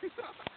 Peace out.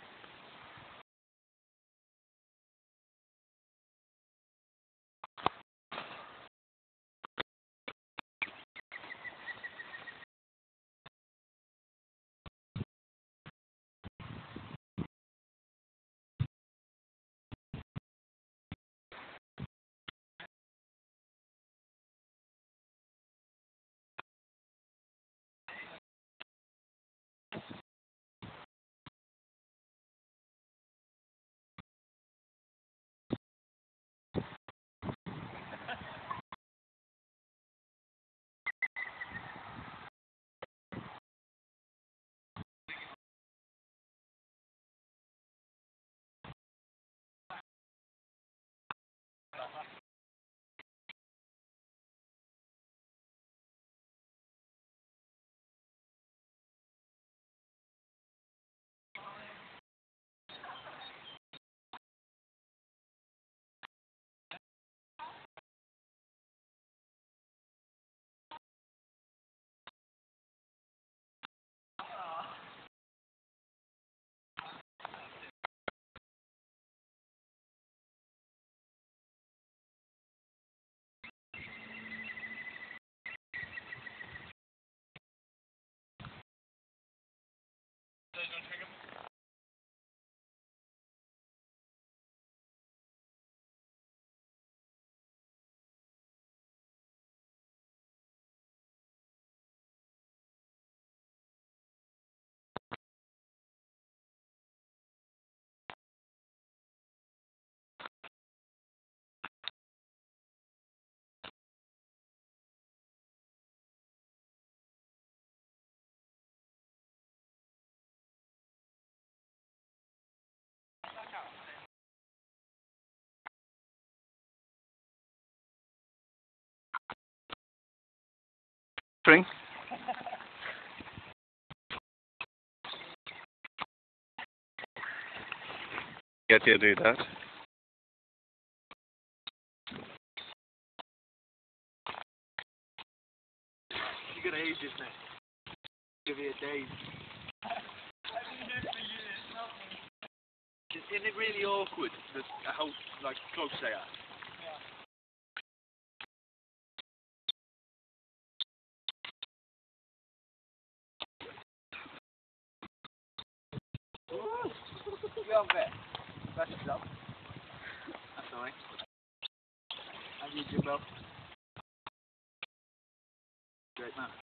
don't trigger Drink. Get you do that. You got ages, mate. Give you a day. Isn't it really awkward that how like close they are? little. That's a I'm sorry. I need you do, Great man.